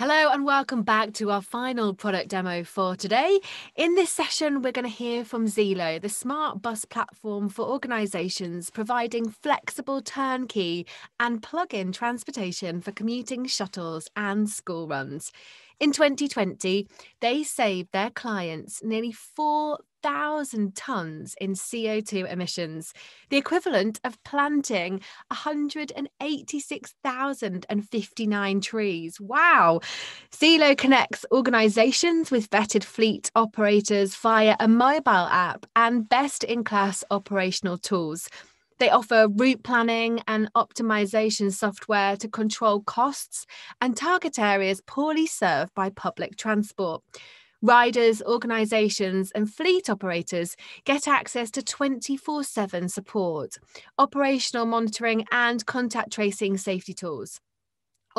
Hello and welcome back to our final product demo for today. In this session, we're going to hear from Zeelo, the smart bus platform for organisations providing flexible turnkey and plug-in transportation for commuting shuttles and school runs. In 2020, they saved their clients nearly 4,000 tonnes in CO2 emissions, the equivalent of planting 186,059 trees. Wow! Zeelo connects organisations with vetted fleet operators via a mobile app and best in class operational tools. They offer route planning and optimization software to control costs and target areas poorly served by public transport. Riders, organisations, and fleet operators get access to 24 7 support, operational monitoring, and contact tracing safety tools.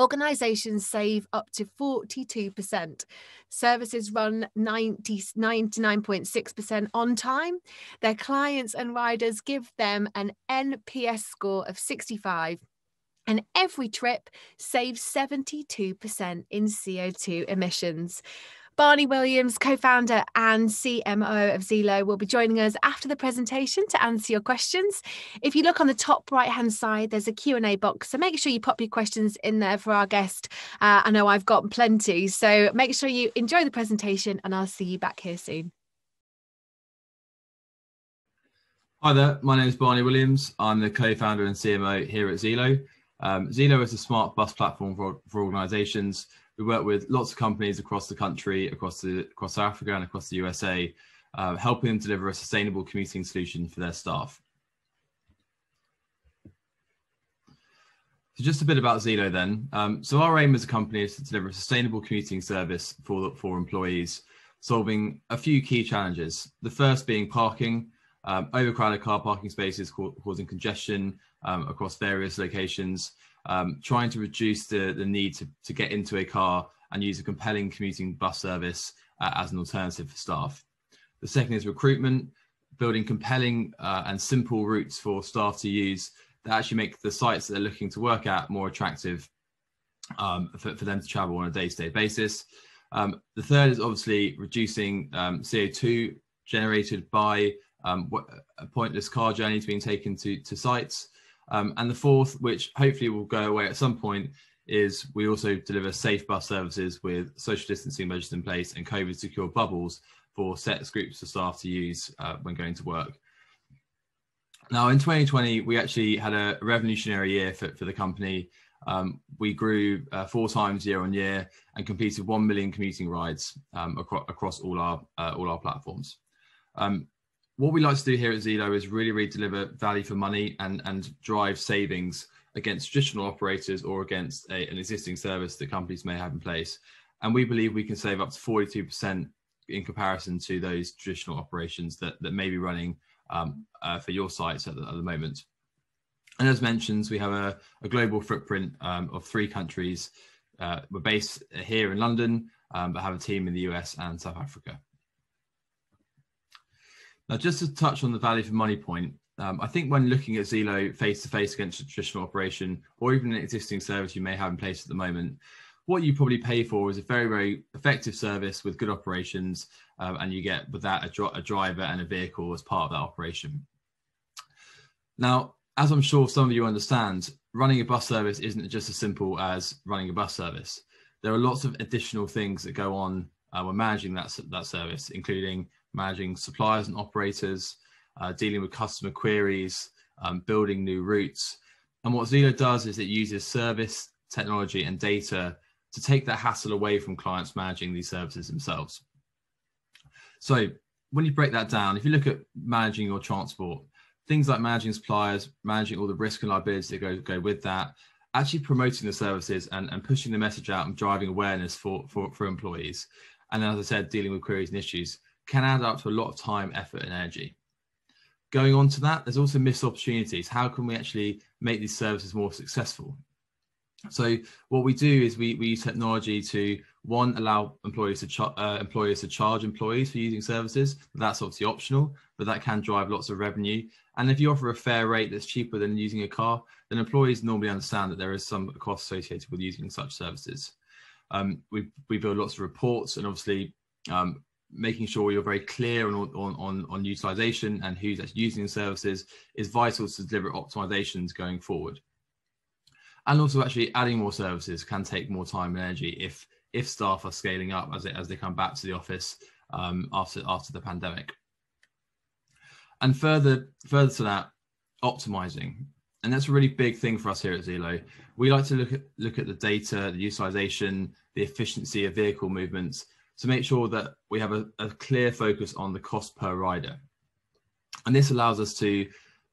Organisations save up to 42%. Services run 90, 99.6% on time. Their clients and riders give them an NPS score of 65 and every trip saves 72% in CO2 emissions. Barney Williams, co founder and CMO of Zeelo, will be joining us after the presentation to answer your questions. If you look on the top right hand side, there's a Q&A box. So make sure you pop your questions in there for our guest. Uh, I know I've got plenty. So make sure you enjoy the presentation and I'll see you back here soon. Hi there, my name is Barney Williams. I'm the co-founder and CMO here at Zeelo. Um, Zeelo is a smart bus platform for, for organizations we work with lots of companies across the country, across the across Africa and across the USA, uh, helping them deliver a sustainable commuting solution for their staff. So just a bit about Zeelo then. Um, so our aim as a company is to deliver a sustainable commuting service for, for employees, solving a few key challenges. The first being parking, um, overcrowded car parking spaces causing congestion um, across various locations, um, trying to reduce the, the need to, to get into a car and use a compelling commuting bus service uh, as an alternative for staff. The second is recruitment, building compelling uh, and simple routes for staff to use that actually make the sites that they're looking to work at more attractive um, for, for, them to travel on a day-to-day basis. Um, the third is obviously reducing um, CO2 generated by um, a pointless car journey being taken to, to sites. Um, and the fourth, which hopefully will go away at some point, is we also deliver safe bus services with social distancing measures in place and COVID secure bubbles for set groups of staff to use uh, when going to work. Now, in 2020, we actually had a revolutionary year for, for the company. Um, we grew uh, four times year on year and completed 1 million commuting rides um, across, across, all our uh, all our platforms. Um, what we like to do here at Zeelo is really, really deliver value for money and, and drive savings against traditional operators or against a, an existing service that companies may have in place. And we believe we can save up to 42% in comparison to those traditional operations that, that may be running um, uh, for your sites at the, at the, moment. And as mentioned, we have a, a global footprint um, of three countries. Uh, we're based here in London, um, but have a team in the US and South Africa. Now, just to touch on the value for money point, um, I think when looking at Zeelo face to face against a traditional operation or even an existing service you may have in place at the moment, what you probably pay for is a very, very effective service with good operations, um, and you get with that a, dr a driver and a vehicle as part of that operation. Now, as I'm sure some of you understand, running a bus service isn't just as simple as running a bus service. There are lots of additional things that go on uh, when managing that, that service, including managing suppliers and operators, uh, dealing with customer queries, um, building new routes. And what Zeelo does is it uses service, technology, and data to take that hassle away from clients managing these services themselves. So when you break that down, if you look at managing your transport, things like managing suppliers, managing all the risk and liabilities that go, go with that, actually promoting the services and, and pushing the message out and driving awareness for, for, for employees. And as I said, dealing with queries and issues can add up to a lot of time, effort, and energy. Going on to that, there's also missed opportunities. How can we actually make these services more successful? So what we do is we, we use technology to one allow employees to uh, employers to charge employees for using services. That's obviously optional, but that can drive lots of revenue. And if you offer a fair rate that's cheaper than using a car, then employees normally understand that there is some cost associated with using such services. Um, we, we build lots of reports and obviously um, making sure you're very clear on, on, on, on utilization and who's actually using the services is vital to deliver optimizations going forward. And also actually adding more services can take more time and energy if if staff are scaling up as they, as they come back to the office um, after after the pandemic. And further further to that, optimizing, and that's a really big thing for us here at Zeelo. We like to look at look at the data, the utilization, the efficiency of vehicle movements to make sure that we have a, a clear focus on the cost per rider. And this allows us to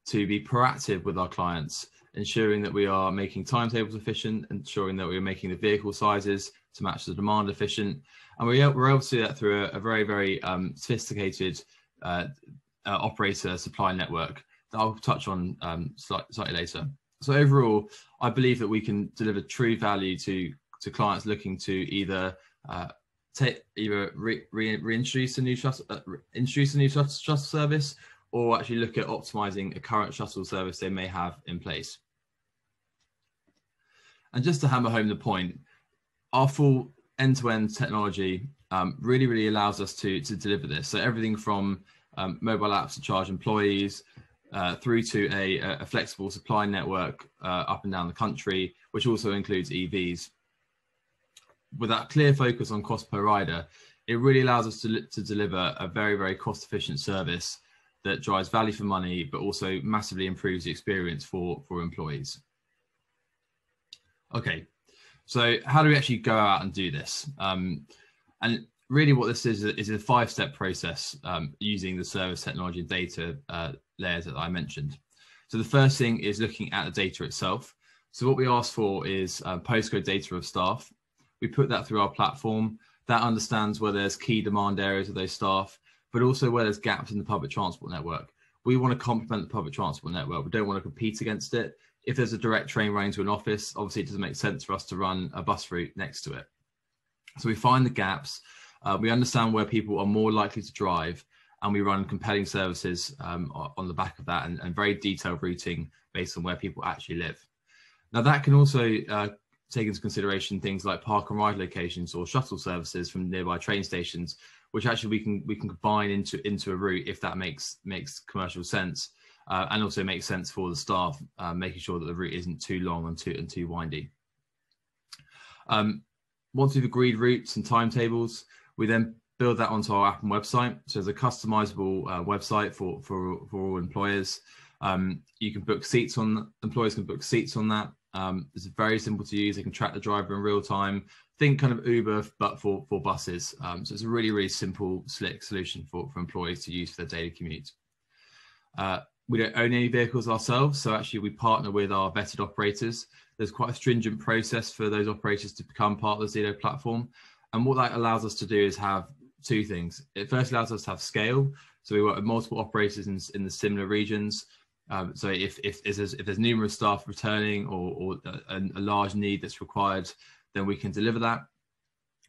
to be proactive with our clients, ensuring that we are making timetables efficient, ensuring that we are making the vehicle sizes to match the demand efficient. And we, we're able to do that through a, a very, very um, sophisticated uh, uh, operator supply network that I'll touch on um, slightly, slightly later. So overall, I believe that we can deliver true value to, to clients looking to either uh, take either re, re, reintroduce a new shuttle, uh, introduce a new shuttle, service, or actually look at optimizing a current shuttle service they may have in place. And just to hammer home the point, our full end-to-end technology um, really, really allows us to, to deliver this. So everything from um, mobile apps to charge employees uh, through to a, a, flexible supply network uh, up and down the country, which also includes EVs. With that clear focus on cost per rider, it really allows us to, to deliver a very, very cost efficient service that drives value for money, but also massively improves the experience for, for employees. Okay, so how do we actually go out and do this? Um, and really what this is is a five-step process um, using the service technology and data uh, layers that I mentioned. So the first thing is looking at the data itself. So what we ask for is uh, postcode data of staff. We put that through our platform. That understands where there's key demand areas of those staff, but also where there's gaps in the public transport network. We want to complement the public transport network. We don't want to compete against it if there's a direct train running to an office, obviously it doesn't make sense for us to run a bus route next to it. So we find the gaps, uh, we understand where people are more likely to drive, and we run compelling services um, on the back of that and, and, very detailed routing based on where people actually live. Now that can also uh, take into consideration things like park and ride locations or shuttle services from nearby train stations, which actually we can we can combine into into a route if that makes makes commercial sense uh, and also makes sense for the staff, uh, making sure that the route isn't too long and too and too windy. Um, once we've agreed routes and timetables, we then build that onto our app and website. So there's a customizable uh, website for, for, for all employers. Um, you can book seats on, employers can book seats on that. Um, it's very simple to use. They can track the driver in real time. Think kind of Uber, but for, for buses. Um, so it's a really, really simple, slick solution for, for employees to use for their daily commute. Uh, we don't own any vehicles ourselves, so actually we partner with our vetted operators. There's quite a stringent process for those operators to become part of the Zeelo platform. And what that allows us to do is have two things. It first allows us to have scale. So we work with multiple operators in, in the similar regions. Um, so if, if, if, there's, if there's numerous staff returning or, or a, a large need that's required, then we can deliver that.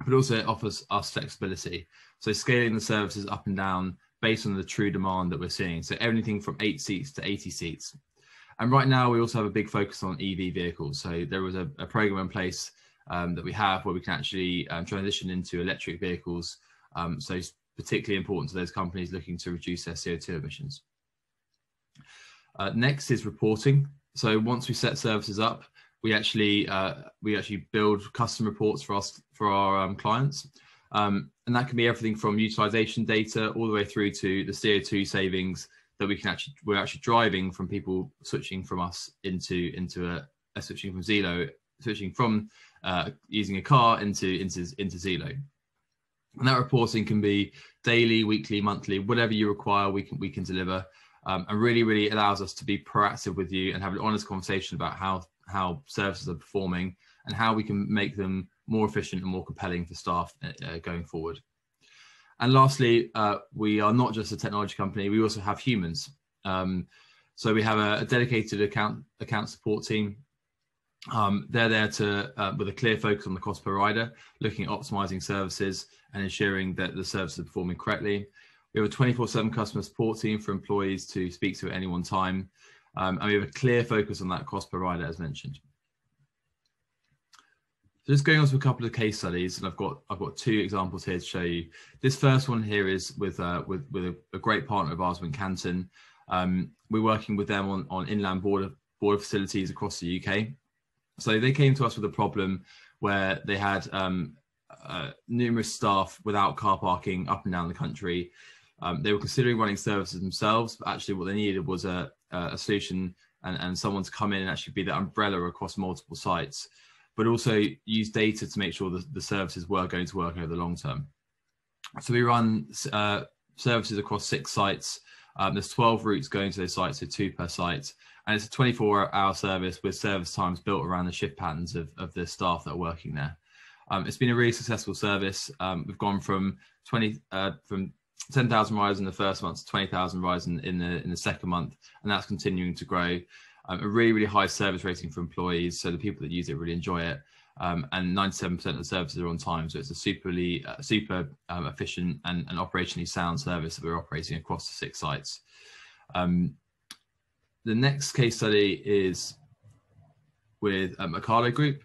But also it offers us flexibility. So scaling the services up and down based on the true demand that we're seeing. So everything from eight seats to 80 seats. And right now we also have a big focus on EV vehicles. So there was a, a program in place um, that we have where we can actually um, transition into electric vehicles. Um, so it's particularly important to those companies looking to reduce their CO2 emissions. Uh, next is reporting. So once we set services up, we actually uh, we actually build custom reports for us for our um, clients. Um, and that can be everything from utilization data all the way through to the CO2 savings that we can actually we're actually driving from people switching from us into into a, a switching from Zeelo, switching from uh, using a car into into into Zeelo. And that reporting can be daily, weekly, monthly, whatever you require, we can we can deliver. Um, and really, really allows us to be proactive with you and have an honest conversation about how how services are performing and how we can make them more efficient and more compelling for staff uh, uh, going forward. And lastly, uh, we are not just a technology company, we also have humans. Um, so we have a, a, dedicated account account support team. Um, they're there to uh, with a clear focus on the cost per rider, looking at optimizing services and ensuring that the services are performing correctly. We have a 24/7 customer support team for employees to speak to at any one time, um, and we have a clear focus on that cost per rider, as mentioned. So just going on to a couple of case studies, and I've got I've got two examples here to show you. This first one here is with uh, with with a, a, great partner of ours, Wincanton. Um, we're working with them on on inland border border facilities across the UK. So they came to us with a problem where they had um, uh, numerous staff without car parking up and down the country. Um, they were considering running services themselves, but actually what they needed was a, a solution and, and someone to come in and actually be that umbrella across multiple sites, but also use data to make sure that the services were going to work over the long term. So we run uh, services across six sites. Um, there's 12 routes going to those sites, so two per site. And it's a 24 hour service with service times built around the shift patterns of, of the staff that are working there. Um, it's been a really successful service. Um, we've gone from 20 uh, from 10,000 riders in the first month to 20,000 riders in, in, the in the second month, and that's continuing to grow. Um, a really really high service rating for employees, so the people that use it really enjoy it. Um, and 97% of the services are on time, so it's a superly uh, super um, efficient and, and, operationally sound service that we're operating across the six sites. Um, the next case study is with um, Group.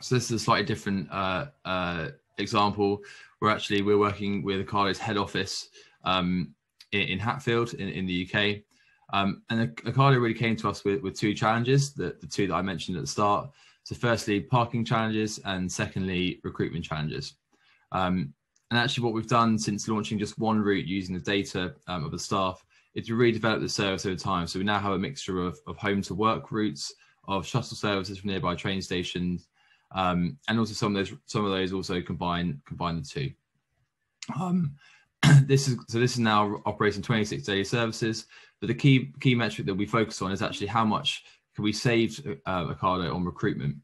So this is a slightly different uh, uh, example where actually we're working with Ocado's head office um, in, in, Hatfield in, in the UK. Um, and Ocado really came to us with, with two challenges, the, the two that I mentioned at the start. So firstly, parking challenges and secondly, recruitment challenges. Um, and actually what we've done since launching just one route using the data um, of the staff is to really develop the service over time. So we now have a mixture of, of home to work routes, of shuttle services from nearby train stations, um, and also some of those some of those also combine combine the two. Um, this is so this is now operating 26 daily services, but the key key metric that we focus on is actually how much can we save uh, Ocado on recruitment.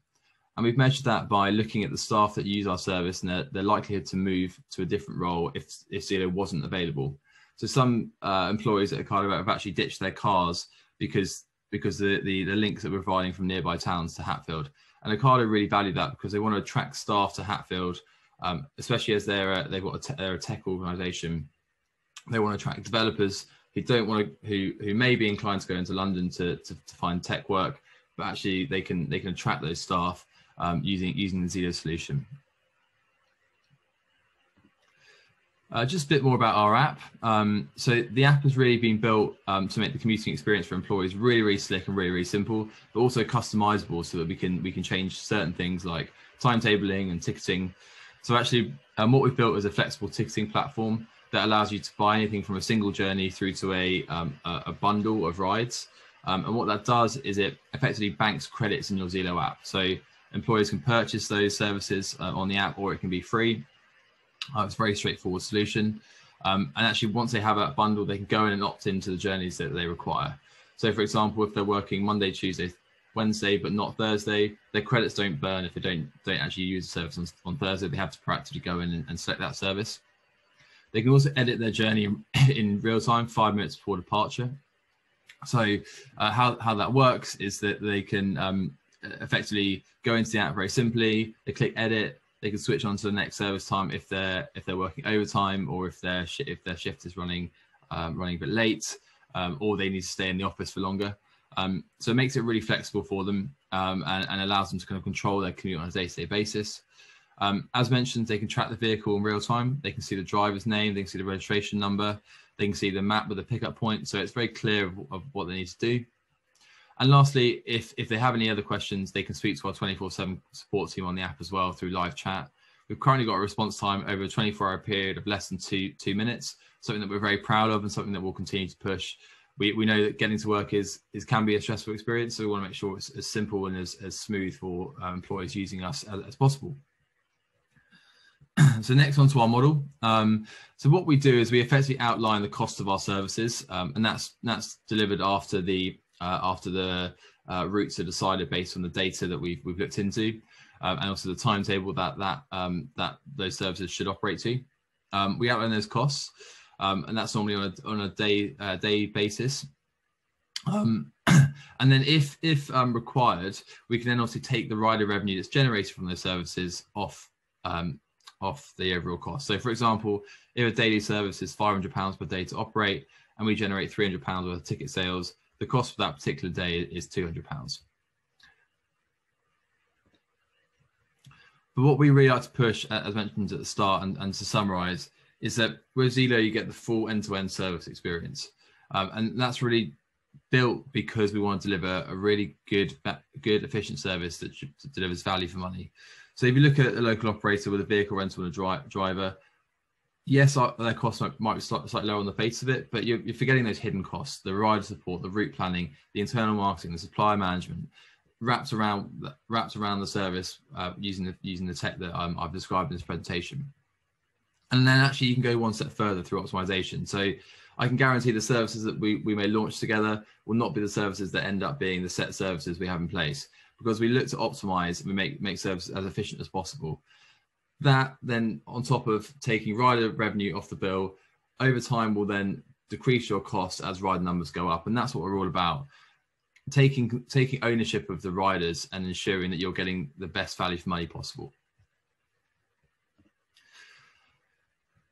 And we've measured that by looking at the staff that use our service and their, their likelihood to move to a different role if, if Zeelo wasn't available. So some uh, employees at Ocado have actually ditched their cars because because the, the, the links that we're providing from nearby towns to Hatfield. And Ocado really value that because they want to attract staff to Hatfield, um, especially as they're a, they've got a te- they're a tech organisation. They want to attract developers who don't want to who who may be inclined to go into London to, to, to find tech work, but actually they can they can attract those staff um, using using the Zeelo solution. Uh, just a bit more about our app. Um, so the app has really been built um, to make the commuting experience for employees really, really slick and really, really simple, but also customizable so that we can we can change certain things like timetabling and ticketing. So actually, um, what we've built is a flexible ticketing platform that allows you to buy anything from a single journey through to a um, a, a, bundle of rides. Um, and what that does is it effectively banks credits in your Zeelo app. So employers can purchase those services uh, on the app, or it can be free uh, it's a very straightforward solution. Um, and actually, once they have a bundle, they can go in and opt into the journeys that they require. So, for example, if they're working Monday, Tuesday, Wednesday, but not Thursday, their credits don't burn if they don't don't actually use the service on, on Thursday. They have to proactively go in and, and, select that service. They can also edit their journey in, in real time, five minutes before departure. So, uh, how how that works is that they can um, effectively go into the app very simply. They click edit, they can switch on to the next service time if they're if they're working overtime or if their if their shift is running um, running a bit late um, or they need to stay in the office for longer. Um, so it makes it really flexible for them um, and, and, allows them to kind of control their commute on a day-to-day basis. Um, as mentioned, they can track the vehicle in real time. They can see the driver's name. They can see the registration number. They can see the map with the pickup point. So it's very clear of, of what they need to do. And lastly, if, if they have any other questions, they can speak to our 24 7 support team on the app as well through live chat. We've currently got a response time over a 24 hour period of less than two, two minutes, something that we're very proud of and something that we'll continue to push. We, we know that getting to work is, is can be a stressful experience, so we want to make sure it's as simple and as, as smooth for uh, employees using us as, as possible. so next on to our model. Um, so what we do is we effectively outline the cost of our services, um, and that's that's delivered after the uh, after the uh, routes are decided based on the data that we've, we've looked into um, and also the timetable that that um, that those services should operate to. Um, we outline those costs, um, and that's normally on a on a day uh, day basis. Um, and then, if if um, required, we can then also take the rider revenue that's generated from those services off off the overall cost. So, for example, if a daily service is five hundred pounds per day to operate, and we generate three hundred pounds worth of ticket sales, the cost for that particular day is 200 pounds. But what we really like to push, as mentioned at the start, and, and to summarize, is that with Zeelo you get the full end-to-end service experience, um, and that's really built because we want to deliver a really good, good, efficient service that, delivers value for money. So if you look at a local operator with a vehicle rental and a dri- driver, yes, their costs might, be slightly, lower on the face of it, but you're, you're, forgetting those hidden costs: the rider support, the route planning, the internal marketing, the supply management, wrapped around wrapped around the service uh, using the using the tech that um, I've described in this presentation. And then actually, you can go one step further through optimization. So I can guarantee the services that we, we may launch together will not be the services that end up being the set services we have in place because we look to optimize and we make, make services as efficient as possible. That then, on top of taking rider revenue off the bill, over time will then decrease your costs as rider numbers go up. And that's what we're all about. Taking taking ownership of the riders and ensuring that you're getting the best value for money possible.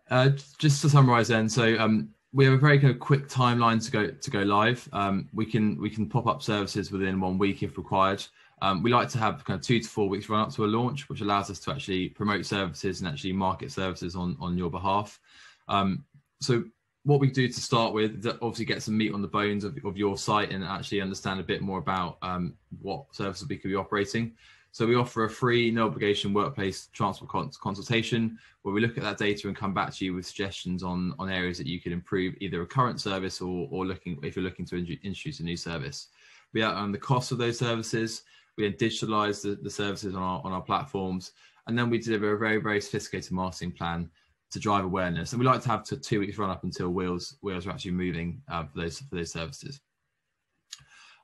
Uh, just to summarize then, so um, we have a very kind of quick timeline to go to go live. Um, we can we can pop up services within one week if required. Um, we like to have kind of two to four weeks run up to a launch, which allows us to actually promote services and actually market services on on your behalf. Um, so what we do to start with is obviously get some meat on the bones of, of your site and actually understand a bit more about um, what services we could be operating. So we offer a free, no obligation workplace transport cons- consultation where we look at that data and come back to you with suggestions on, on areas that you could improve either a current service or, or looking if you're looking to in- introduce a new service. We outline the cost of those services. We then digitalize the, the services on our, on our platforms. And then we deliver a very, very sophisticated marketing plan to drive awareness. And we like to have to two weeks run up until wheels wheels are actually moving uh, for those for those services.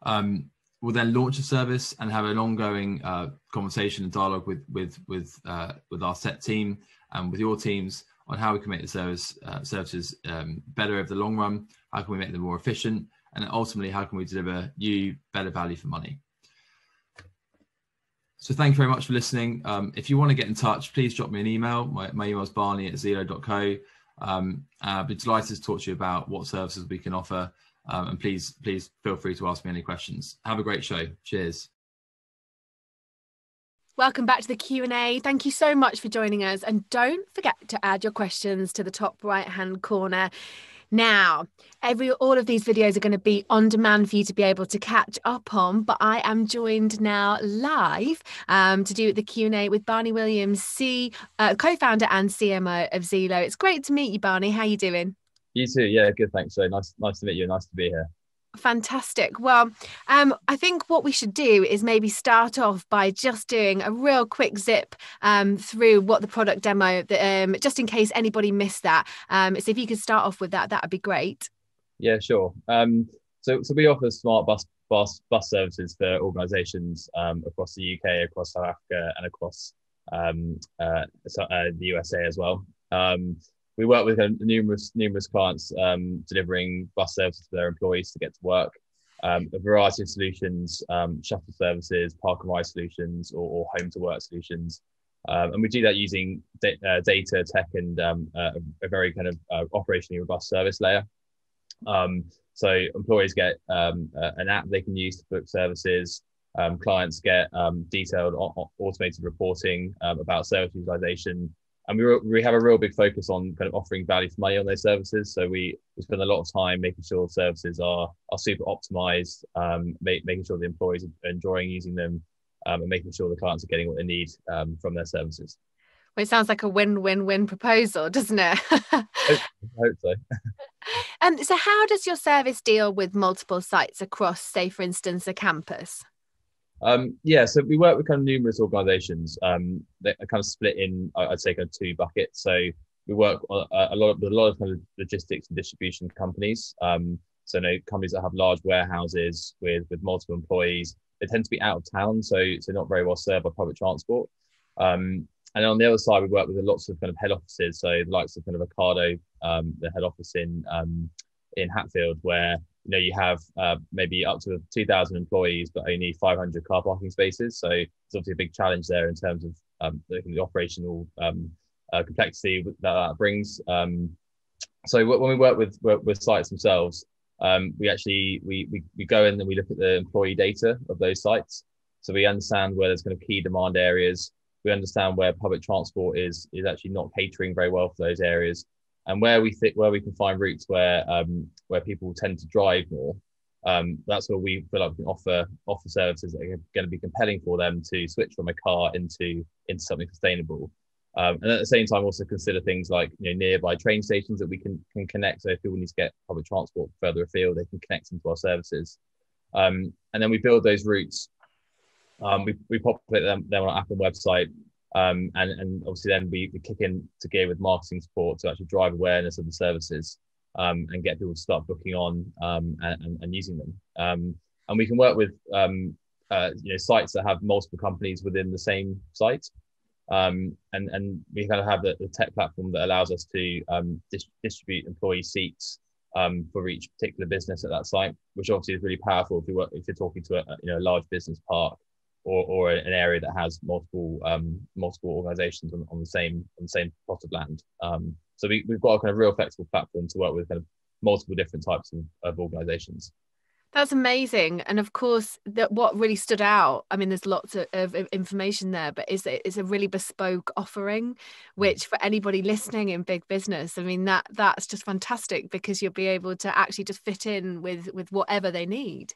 Um, we'll then launch a service and have an ongoing uh, conversation and dialogue with with with uh, with our set team and with your teams on how we can make the service uh, services um, better over the long run. How can we make them more efficient, and ultimately, how can we deliver you better value for money? So thank you very much for listening. Um, if you want to get in touch, please drop me an email. My, my email is barney at zeelo.co. Um, I'd be delighted to talk to you about what services we can offer um, and please, please feel free to ask me any questions. Have a great show. Cheers. Welcome back to the Q&A. Thank you so much for joining us and don't forget to add your questions to the top right hand corner. Now, every all of these videos are going to be on demand for you to be able to catch up on, but I am joined now live um, to do the Q&A with Barney Williams, C, uh, co-founder and CMO of Zeelo. It's great to meet you, Barney. How are you doing? You too. Yeah, good. Thanks. So nice, nice to meet you. Nice to be here. Fantastic. Well, um, I think what we should do is maybe start off by just doing a real quick zip um, through what the product demo, um, just in case anybody missed that. Um, so if you could start off with that, that would be great. Yeah, sure. Um, so, so we offer smart bus bus bus services for organisations um, across the UK, across South Africa, and across uh, so, uh, the USA as well. We work with numerous numerous clients um, delivering bus services to their employees to get to work. Um, a variety of solutions, um, shuttle services, park and ride solutions, or, or home to work solutions. Um, and we do that using da- uh, data, tech, and uh, a very kind of uh, operationally robust service layer. Um, so employees get an app they can use to book services. clients get detailed automated reporting about service utilization and we, we have a real big focus on kind of offering value for money on those services. So we, we spend a lot of time making sure services are are super optimized, um, make, making sure the employees are enjoying using them, um, and making sure the clients are getting what they need um, from their services. Well, it sounds like a win-win-win proposal, doesn't it? I hope so. and so, how does your service deal with multiple sites across, say, for instance, a campus? Um, yeah, so we work with kind of numerous organisations. Um, that are kind of split in, I'd say, kind of two buckets. So we work a, a lot of, with a lot of kind of logistics and distribution companies. Um, so you know, companies that have large warehouses with with multiple employees. They tend to be out of town, so so not very well served by public transport. Um, and on the other side, we work with lots of kind of head offices, so the likes of kind of Ocado, um, the head office in um, in Hatfield, where you know you have uh, maybe up to 2000 employees but only 500 car parking spaces. So it's obviously a big challenge there in terms of um, the, operational um, uh, complexity that that brings. Um, so when we work with with sites themselves um, we actually we, we we go in and we look at the employee data of those sites. So we understand where there's kind of key demand areas. We understand where public transport is is actually not catering very well for those areas, and where we think where we can find routes where um, where people tend to drive more. Um, that's where we feel like we can offer offer services that are going to be compelling for them to switch from a car into into something sustainable. Um, and at the same time, also consider things like you know nearby train stations that we can can connect. So if people need to get public transport further afield, they can connect into our services. Um, and then we build those routes. Um, we, we populate them, them on our app and website. Um, and, and obviously then we, we kick in to gear with marketing support to actually drive awareness of the services um, and get people to start booking on um, and, and, using them. Um, and we can work with um, uh, you know sites that have multiple companies within the same site. Um, and, and we kind of have the, the tech platform that allows us to dis- distribute employee seats for each particular business at that site, which obviously is really powerful if you work, if you're talking to a you know a large business park or, or an area that has multiple um, multiple organisations on, on the same on the same plot of land. Um, so we, we've got a kind of real flexible platform to work with kind of multiple different types of, of organisations. That's amazing. And of course, that what really stood out, I mean, there's lots of, of information there, but is it's a really bespoke offering, mm. which for anybody listening in big business, I mean, that that's just fantastic because you'll be able to actually just fit in with with whatever they need.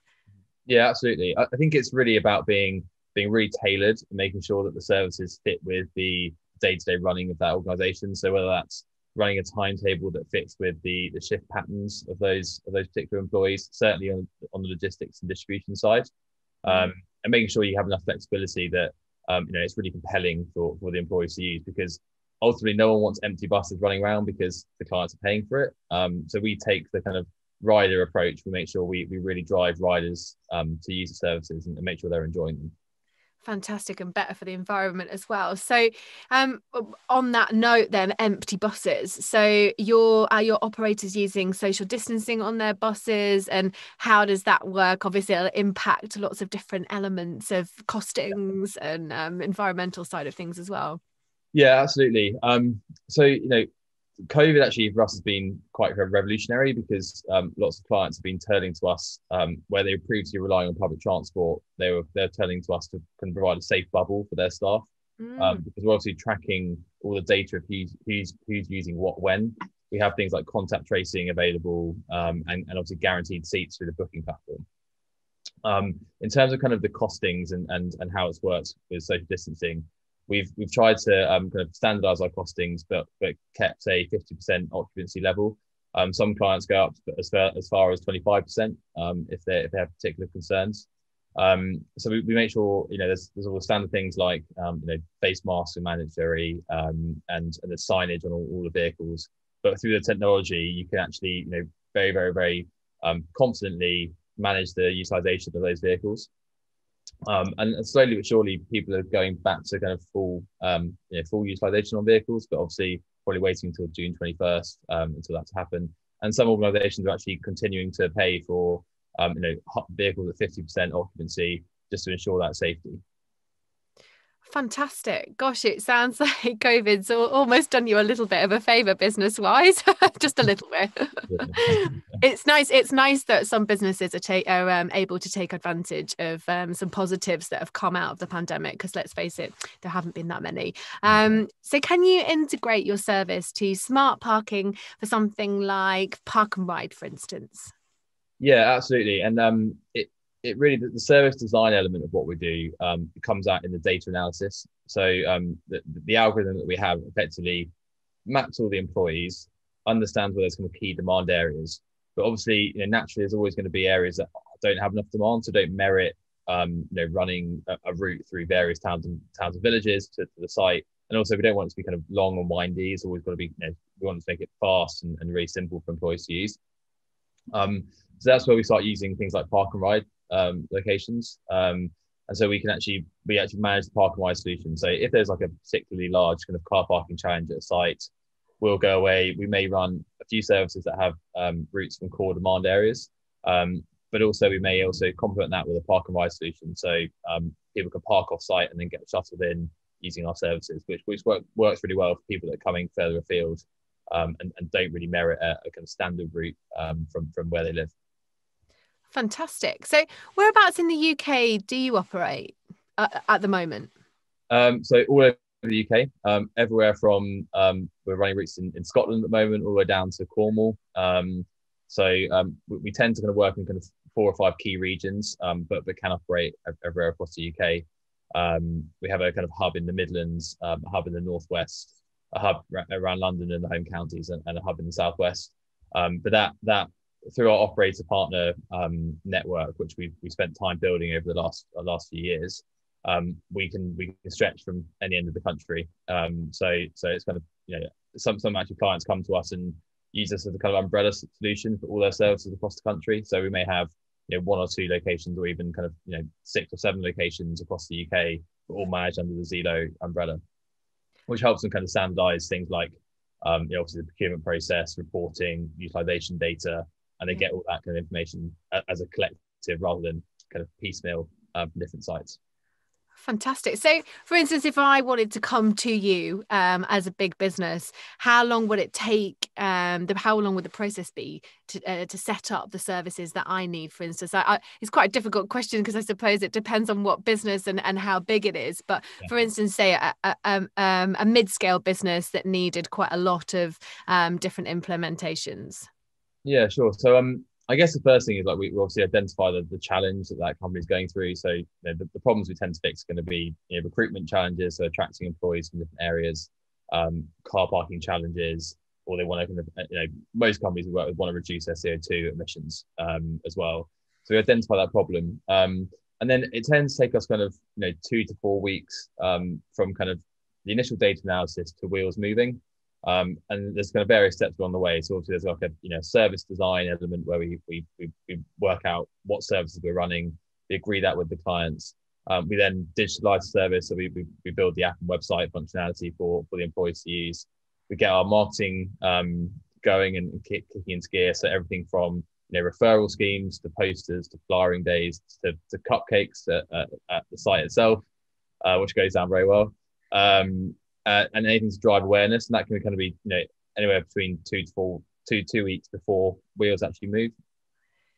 Yeah, absolutely. I think it's really about being being really tailored and making sure that the services fit with the day-to-day running of that organization. So whether that's running a timetable that fits with the the shift patterns of those of those particular employees, certainly on, on the logistics and distribution side, um, and making sure you have enough flexibility that um, you know it's really compelling for for the employees to use because ultimately no one wants empty buses running around because the clients are paying for it. Um, so we take the kind of rider approach. We make sure we we really drive riders um, to use the services and, and make sure they're enjoying them fantastic and better for the environment as well. So um, on that note then empty buses. So your are your operators using social distancing on their buses? And how does that work? Obviously it'll impact lots of different elements of costings and um, environmental side of things as well. Yeah absolutely. Um, so you know COVID actually for us has been quite revolutionary because um, lots of clients have been turning to us um, where they were previously relying on public transport. They were they're turning to us to can provide a safe bubble for their staff mm. um, because we're obviously tracking all the data of who's who's who's using what when. We have things like contact tracing available um, and, and obviously guaranteed seats through the booking platform. Um, in terms of kind of the costings and and and how it's worked with social distancing, we've we've tried to um, kind of standardize our costings, but but kept a 50% occupancy level. Um, some clients go up as far as, far as 25% um, if they if they have particular concerns. Um, so we, we make sure you know there's there's all the standard things like um, you know face masks are mandatory um, and and the signage on all, all, the vehicles. But through the technology, you can actually you know very very very confidently manage the utilization of those vehicles. Um, and slowly but surely, people are going back to kind of full, um, you know, full utilization on vehicles, but obviously probably waiting until June 21st um, until that to happen. And some organisations are actually continuing to pay for, um, you know, vehicles at 50% occupancy just to ensure that safety. Fantastic. Gosh, it sounds like COVID's almost done you a little bit of a favor business wise, just a little bit. it's nice. It's nice that some businesses are, ta- are um, able to take advantage of um, some positives that have come out of the pandemic, because let's face it, there haven't been that many. Um, so, can you integrate your service to smart parking for something like Park and Ride, for instance? Yeah, absolutely. And um, it, it really the service design element of what we do um, comes out in the data analysis. So um, the, the algorithm that we have effectively maps all the employees, understands where there's kind of key demand areas. But obviously, you know, naturally, there's always going to be areas that don't have enough demand, so don't merit um, you know running a, a, route through various towns and towns and villages to, to, the site. And also, we don't want it to be kind of long and windy. It's always got to be you know, we want to make it fast and, and really simple for employees to use. Um, so that's where we start using things like Park and Ride um, locations. Um, and so we can actually we actually manage the park and ride solution. So if there's like a particularly large kind of car parking challenge at a site, we'll go away. We may run a few services that have um, routes from core demand areas, um, but also we may also complement that with a park and ride solution. So um, people can park off site and then get shuttled in using our services, which which work, works really well for people that are coming further afield um, and, and don't really merit a, a kind of standard route from from where they live. Fantastic. So, whereabouts in the UK do you operate uh, at the moment? Um, so all over the UK, um, everywhere from um, we're running routes in, in, Scotland at the moment, all the way down to Cornwall. Um, so um, we, we, tend to kind of work in kind of four or five key regions, um, but but can operate everywhere across the UK. we have a kind of hub in the Midlands, a hub in the Northwest, a hub around London and the home counties, and, and a hub in the Southwest. but that that through our operator partner um, network, which we've we spent time building over the last uh, last few years, um, we can we can stretch from any end of the country. Um, so so it's kind of you know some some actually clients come to us and use us as a kind of umbrella solution for all their services across the country. So we may have you know one or two locations or even kind of you know six or seven locations across the UK, all managed under the Zeelo umbrella, which helps them kind of standardize things like um, you know, obviously the procurement process, reporting, utilization data, and they get all that kind of information as a collective rather than kind of piecemeal um, from different sites. Fantastic. So, for instance, if I wanted to come to you um, as a big business, how long would it take? Um, the, how long would the process be to uh, to set up the services that I need? For instance, I, I, it's quite a difficult question because I suppose it depends on what business and, and how big it is. But yeah. for instance, say a, a, um, um a mid scale business that needed quite a lot of um, different implementations. Yeah, sure. So um, I guess the first thing is like we, we obviously identify the, the challenge that that company is going through. So you know, the, the problems we tend to fix are going to be you know, recruitment challenges, so attracting employees from different areas, um, car parking challenges, or they want to you know most companies we work with want to reduce their CO two emissions um, as well. So we identify that problem, um, and then it tends to take us kind of you know two to four weeks um, from kind of the initial data analysis to wheels moving. Um, and there's kind of various steps along the way. So obviously there's like a you know service design element where we we we, we work out what services we're running, we agree that with the clients. Um, we then digitalize the service, so we, we, we build the app and website functionality for for the employees to use. We get our marketing um, going and kick, kicking into gear. So everything from you know referral schemes to posters to flyering days to, to cupcakes at, at, at the site itself, uh, which goes down very well. Um, uh, and anything to drive awareness, and that can kind of be you know anywhere between two to four, two two weeks before wheels actually move,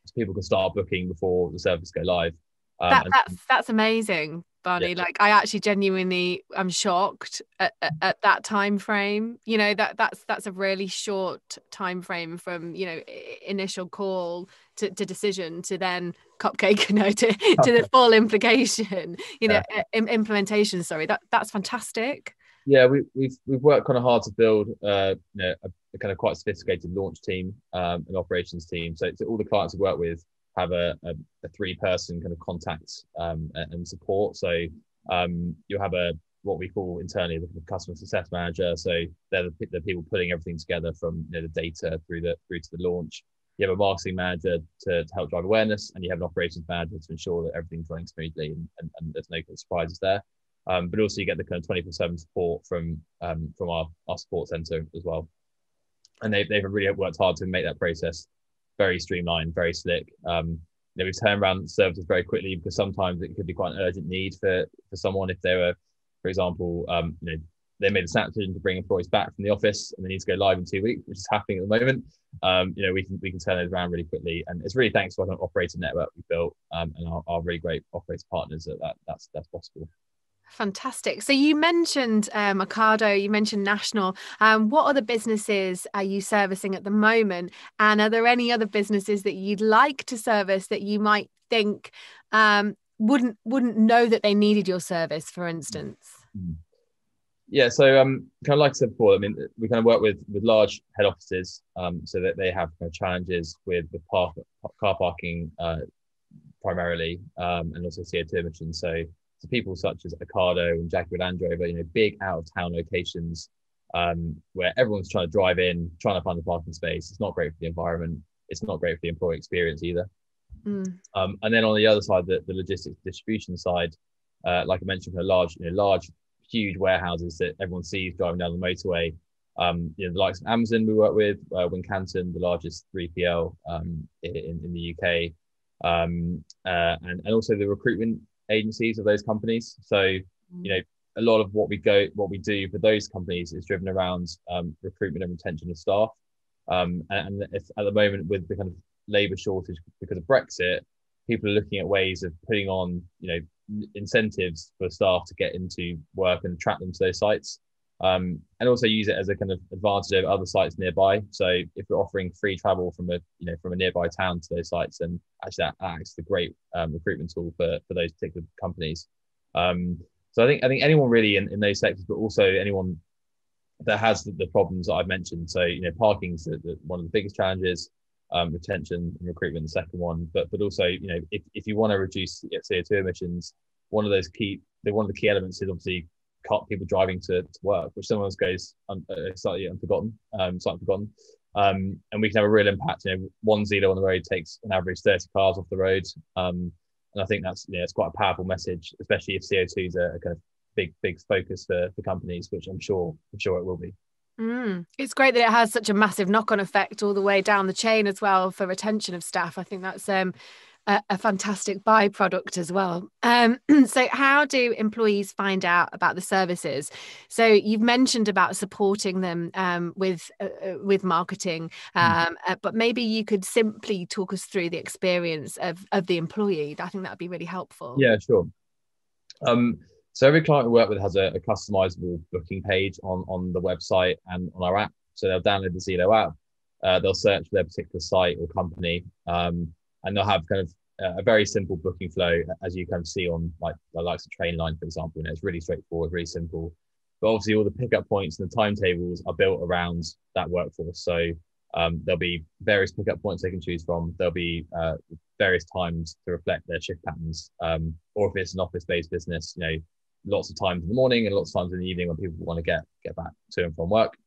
so people can start booking before the service go live. Um, that, that's that's amazing, Barney. Yeah. Like I actually genuinely I'm shocked at, at, at, that time frame. You know that that's that's a really short time frame from you know initial call to, to decision to then cupcake, you know, to, to the full implication. You know, yeah. implementation. Sorry, that that's fantastic yeah, we, we've we've worked kind of hard to build uh, you know, a, a, kind of quite sophisticated launch team, um, an operations team. So, so, all the clients we work with have a, a, a three-person kind of contact um, and support. So um, you have a what we call internally the customer success manager. So they're the, the people putting everything together from you know, the data through the through to the launch. You have a marketing manager to, to help drive awareness, and you have an operations manager to ensure that everything's running smoothly and, and, and there's no surprises there. Um, but also you get the kind of 24 7 support from um, from our, our support center as well. And they, they've really worked hard to make that process very streamlined, very slick. Um, you know, we've turned around services very quickly because sometimes it could be quite an urgent need for, for someone if they were, for example, um, you know, they made a snap decision to bring employees back from the office and they need to go live in two weeks, which is happening at the moment. Um, you know, we can we can turn those around really quickly, and it's really thanks to our operator network we built um, and our, our really great operator partners that, that that's that's possible. Fantastic. So you mentioned um, Ocado, you mentioned National. Um, what other businesses are you servicing at the moment? And are there any other businesses that you'd like to service that you might think um, wouldn't wouldn't know that they needed your service, for instance? Mm-hmm. Yeah, so um, kind of like I said before, I mean, we kind of work with with large head offices, um, so that they have kind of challenges with the park, car parking uh, primarily, um, and also CO2 emissions. So to people such as Ocado and Jaguar Land Rover, you know, big out of town locations um, where everyone's trying to drive in, trying to find a parking space. It's not great for the environment. It's not great for the employee experience either. Mm. Um, and then on the other side, the, the logistics distribution side, uh, like I mentioned, for large, you know, large, huge warehouses that everyone sees driving down the motorway. Um, you know, the likes of Amazon we work with, uh, Wincanton, the largest 3PL um, in, in the UK, um, uh, and, and also the recruitment agencies of those companies. So, mm. you know, a lot of what we go, what we do for those companies is driven around um, recruitment and retention of staff. Um, and, and if, at the moment, with the kind of labour shortage because of Brexit, people are looking at ways of putting on, you know, incentives for staff to get into work and attract them to those sites. Um, and also use it as a kind of advantage over other sites nearby. So if you're offering free travel from a you know from a nearby town to those sites, then actually that acts as a great um, recruitment tool for for those particular companies. Um, so I think I think anyone really in, in those sectors, but also anyone that has the, the problems that I've mentioned. So you know, parking is one of the biggest challenges. Um, retention and recruitment, the second one, but but also you know if, if you want to reduce CO2 emissions, one of those key one of the key elements is obviously cut people driving to, to work, which sometimes goes un, uh, slightly unforgotten, um, slightly forgotten. Um, and we can have a real impact. You know, one Zeelo on the road takes an average 30 cars off the road. Um, and I think that's, you know, it's quite a powerful message, especially if CO2 is a, a kind of big, big focus for, for companies, which I'm sure, I'm sure it will be. Mm. It's great that it has such a massive knock-on effect all the way down the chain as well for retention of staff. I think that's um, a, a fantastic byproduct as well. Um, so, how do employees find out about the services? So, you've mentioned about supporting them um, with uh, uh with marketing, hmm. um, uh, but maybe you could simply talk us through the experience of of the employee. I think that would be really helpful. Yeah, sure. Um, so every client we work with has a, a, customizable booking page on on the website and on our app. So they'll download the Zeelo app. Uh, they'll search for their particular site or company. Um, and they'll have kind of a very simple booking flow, as you kind of see on like the likes of Trainline, for example. You know, it's really straightforward, really simple. But obviously, all the pickup points and the timetables are built around that workforce. So um, there'll be various pickup points they can choose from. There'll be uh, various times to reflect their shift patterns. Um, or if it's an office-based business, you know, lots of times in the morning and lots of times in the evening when people want to get get back to and from work.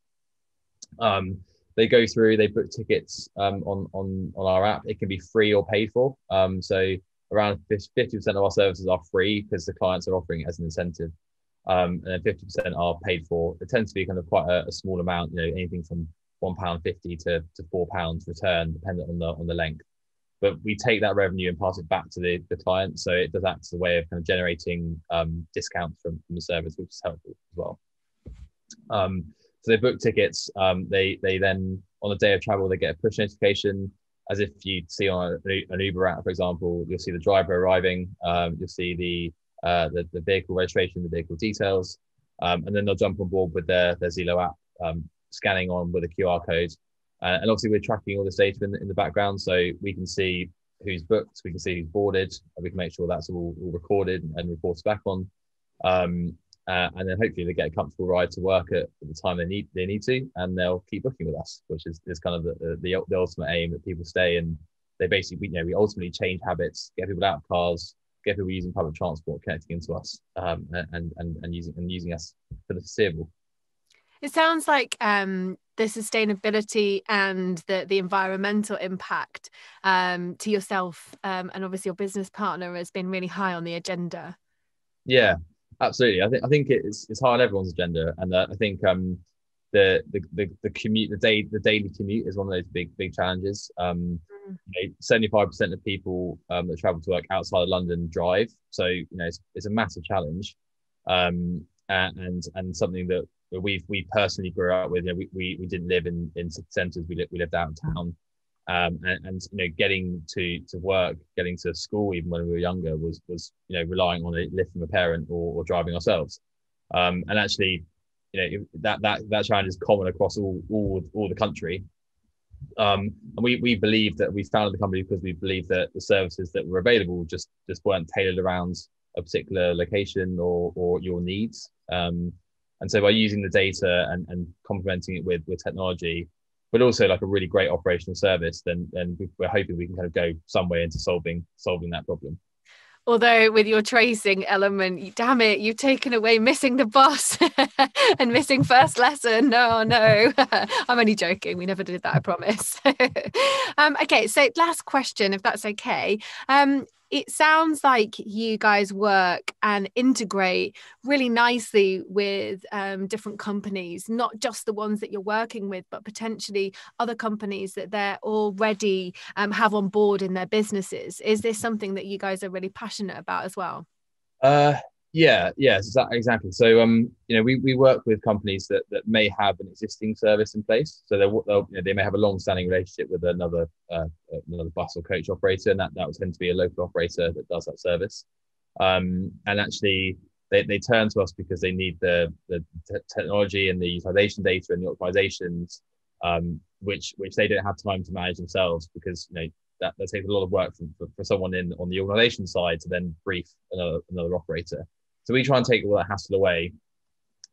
Um, they go through, they book tickets um, on on on our app. It can be free or paid for. Um, so around fifty percent of our services are free because the clients are offering it as an incentive, um, and then fifty percent are paid for. It tends to be kind of quite a, a small amount. You know, anything from one pound fifty to to four pounds return, depending on the on the length. But we take that revenue and pass it back to the, the client. So it does act as a way of kind of generating um, discounts from, from the service, which is helpful as well. Um, so they book tickets. Um, they they then on the day of travel they get a push notification, as if you see on an Uber app, for example. You'll see the driver arriving. Um, you'll see the, uh, the the vehicle registration, the vehicle details, um, and then they'll jump on board with their their Zeelo app, um, scanning on with a QR code. Uh, and obviously, we're tracking all this data in the, in the background, so we can see who's booked, we can see who's boarded, and we can make sure that's all, all recorded and reported back on. Um, uh, and then hopefully they get a comfortable ride to work at, the time they need they need to, and they'll keep booking with us, which is, is kind of the, the, the ultimate aim that people stay and they basically you know we ultimately change habits, get people out of cars, get people using public transport, connecting into us, um, and and and using and using us for the foreseeable. It sounds like um, the sustainability and the the environmental impact um, to yourself um, and obviously your business partner has been really high on the agenda. Yeah, absolutely. I think I think it's it's high on everyone's agenda, and uh, I think um, the, the the the commute, the day, the daily commute is one of those big big challenges. Um, mm. seventy five percent of people um, that travel to work outside of London drive, so you know it's, it's a massive challenge, um, and and something that we've we personally grew up with. You know, we, we we didn't live in in centres. We lived we lived out in town. Um, and, and, you know getting to to work getting to school even when we were younger was was you know relying on a lift from a parent or, or driving ourselves. Um, and actually you know that that that challenge is common across all all, all the country. Um, and we we believe that we founded the company because we believe that the services that were available just just weren't tailored around a particular location or or your needs. Um, and so by using the data and, and complementing it with with technology but also like a really great operational service, then then we're hoping we can kind of go some way into solving solving that problem. Although with your tracing element, damn it, you've taken away missing the bus and missing first lesson. No, no, I'm only joking. We never did that, I promise. um, okay, so last question, if that's okay. Um, it sounds like you guys work and integrate really nicely with um, different companies, not just the ones that you're working with, but potentially other companies that they're already um, have on board in their businesses. Is this something that you guys are really passionate about as well? Uh, Yeah, yes, exactly. So, um, you know, we, we work with companies that, that may have an existing service in place. So they'll, they'll you know, they may have a long-standing relationship with another uh, another bus or coach operator, and that, that will tend to be a local operator that does that service. Um, and actually, they, they turn to us because they need the the technology and the utilization data and the optimizations, um, which which they don't have time to manage themselves because you know that, that takes a lot of work from, for, for someone in on the organization side to then brief another another operator. So we try and take all that hassle away,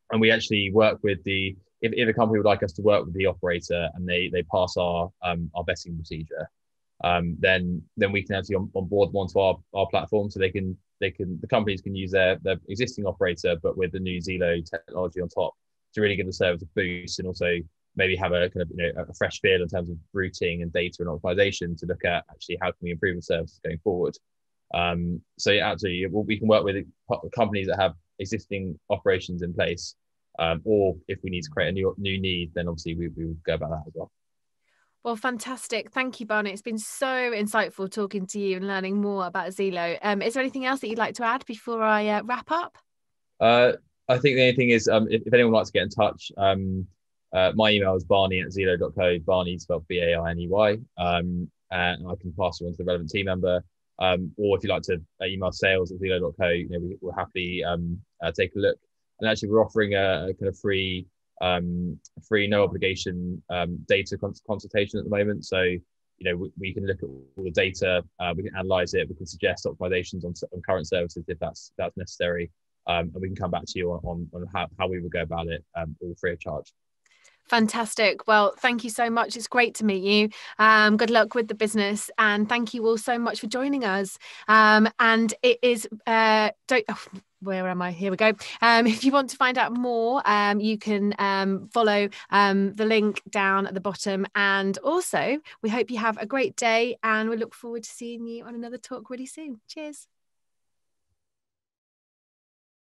and we actually work with the if, if a company would like us to work with the operator and they they pass our um, our vetting procedure, um, then then we can actually on, onboard them onto our, our platform so they can they can the companies can use their their existing operator but with the new Zeelo technology on top to really give the service a boost and also maybe have a kind of you know a fresh feel in terms of routing and data and optimization to look at actually how can we improve the service going forward. Um, so yeah, absolutely, we can work with companies that have existing operations in place, um, or if we need to create a new new need, then obviously we, we would go about that as well. Well, fantastic. Thank you, Barney. It's been so insightful talking to you and learning more about Zeelo. Um, is there anything else that you'd like to add before I uh, wrap up? Uh, I think the only thing is um, if, if, anyone would like to get in touch, um, uh, my email is barney at zeelo.co. Barney spelled B A I N E Y. Um, and I can pass it on to the relevant team member. Um, or if you'd like to uh, email sales at zeelo.co, you know, we, will happily um, uh, take a look. And actually, we're offering a, a kind of free, um, free no obligation um, data cons- consultation at the moment. So, you know, we, we, can look at all the data, uh, we can analyze it, we can suggest optimizations on, on current services if that's that's necessary, um, and we can come back to you on, on, on how, how we would go about it, um, all free of charge. Fantastic. Well, thank you so much. It's great to meet you. Um, good luck with the business, and thank you all so much for joining us. Um, and it is uh, don't. Oh, where am I? Here we go. Um, if you want to find out more, um, you can um, follow um, the link down at the bottom. And also, we hope you have a great day, and we look forward to seeing you on another talk really soon. Cheers.